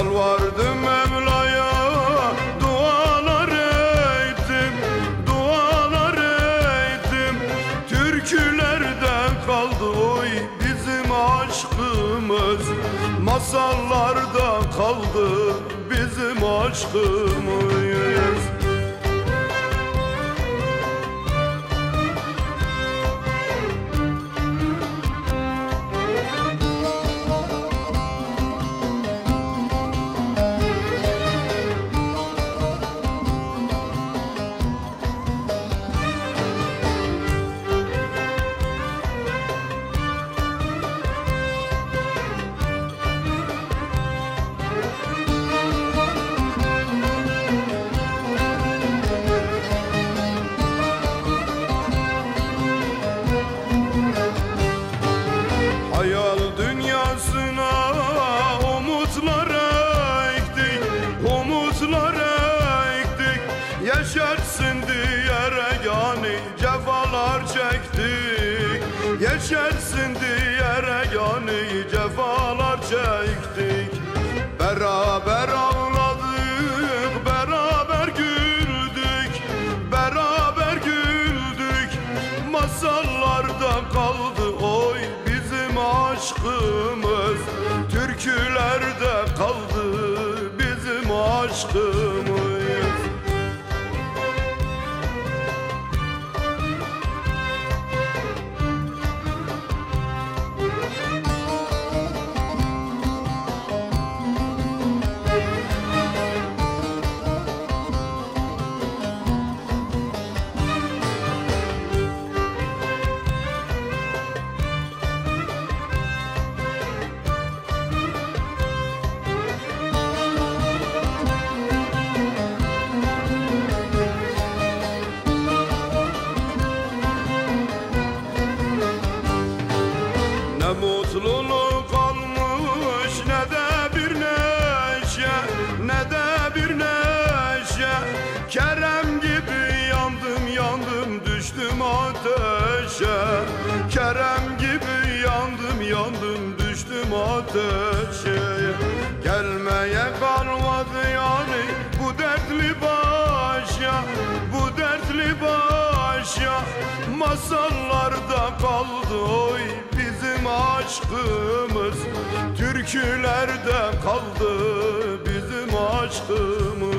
Yalvardım Mevla'ya dualar ettim Dualar ettim. Türkülerden kaldı oy bizim aşkımız. Masallarda kaldı bizim aşkımız. Umutlara ektik Yaşarsın diyere yani cefalar çektik. Yaşarsın diyere yani cefalar çektik. Beraber ağladık, beraber güldük Beraber güldük. Masallarda kaldı oy bizim aşkımız Türkülerde kaldı bizim mutluluk kalmış ne de bir neşe Ne de bir neşe. Kerem gibi yandım yandım düştüm ateşe. Kerem gibi yandım yandım düştüm ateşe. Gelmeye kalmadı yani bu dertli başa Bu dertli başa. Masallarda kaldı oy aşkımız. Türkülerde kaldı bizim aşkımız